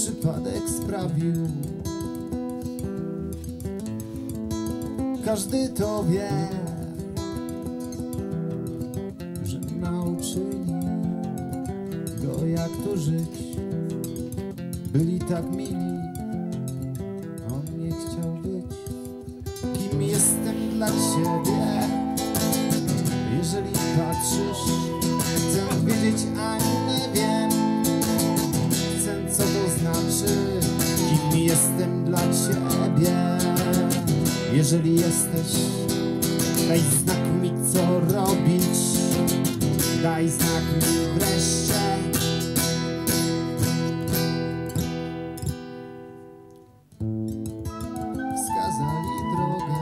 Przypadek sprawił, każdy to wie, że nauczyli go jak tu żyć. Byli tak mili, on nie chciał być. Kim jestem dla ciebie? Jeżeli patrzysz, chcę wiedzieć, a Jeżeli jesteś, daj znak mi, co robić. Daj znak mi wreszcie. Wskazali drogę.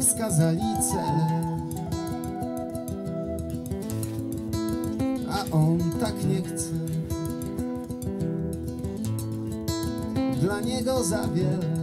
wskazali cele. A on tak nie chce. Dla niego za wiele.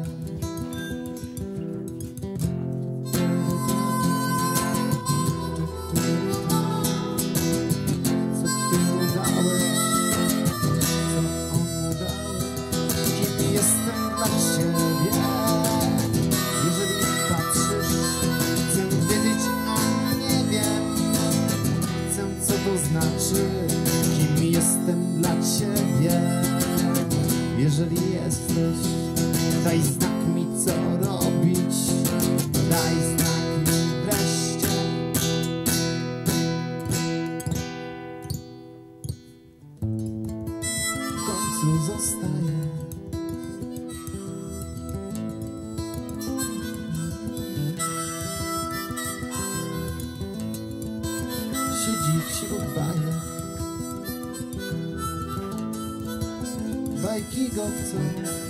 Zostaje. siedzi wśród bajek. Bajki go chcą.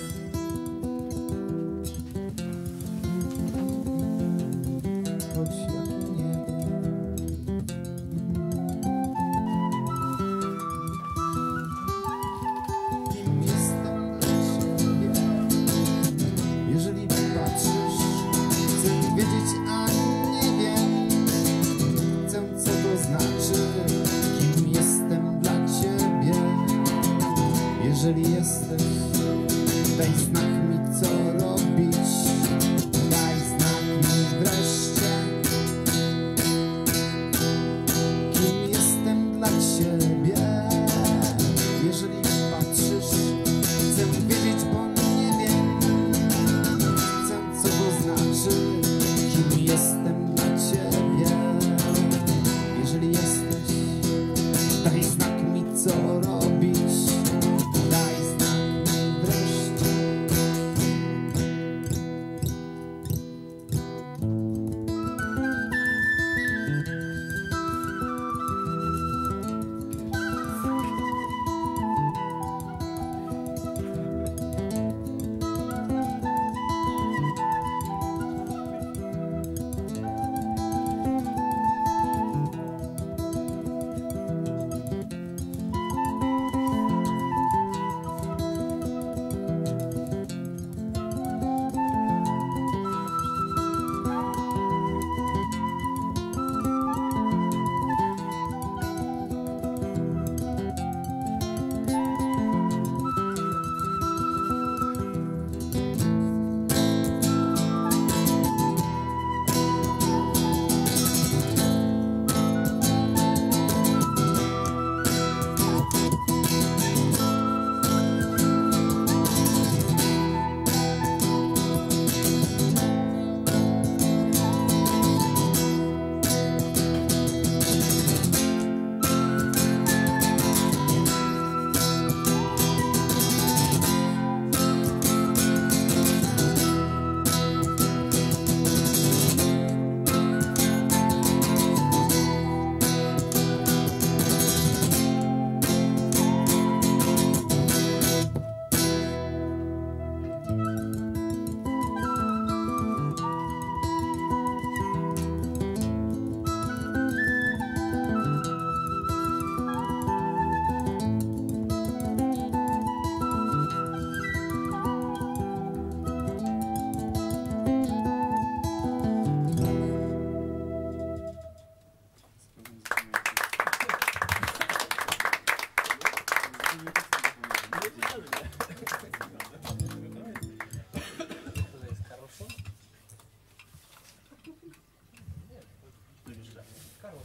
Oh, uh,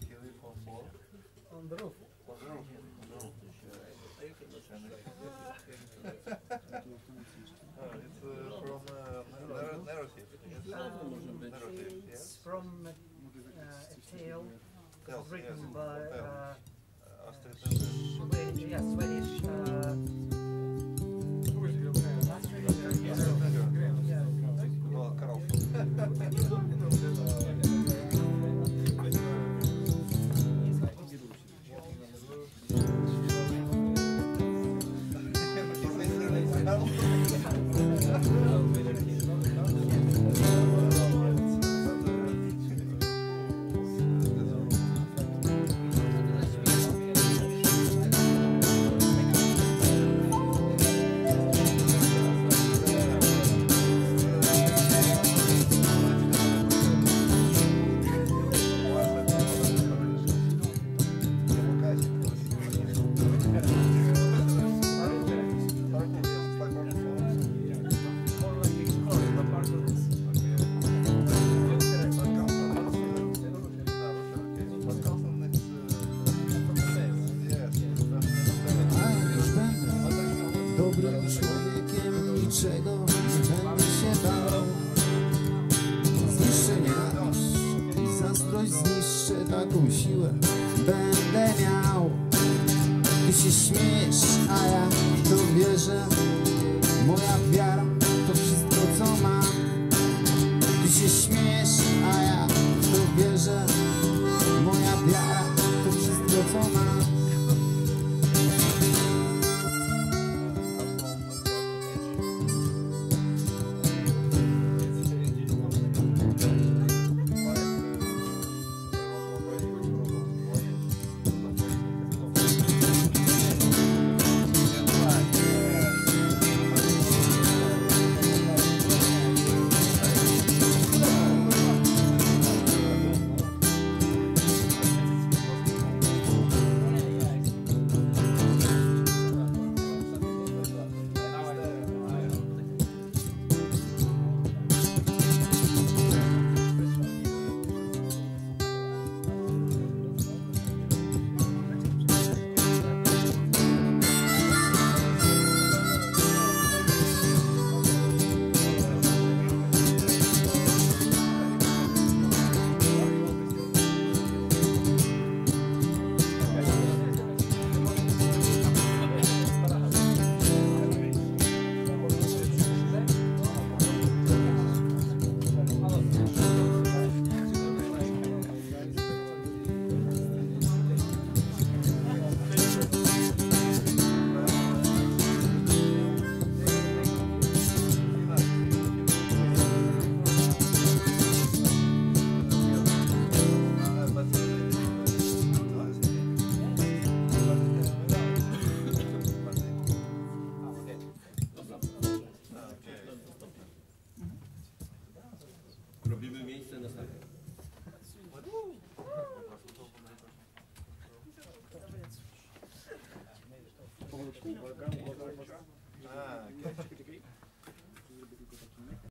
can we it's uh, from uh, narr narrative. Yes. A tale written by uh, Swedish. Oh. Dobrym człowiekiem Niczego nie będę się bał. Zniszczę nienawiść i zazdrość Zniszczę taką siłę Będę miał. Ty się śmiejesz, a ja w to wierzę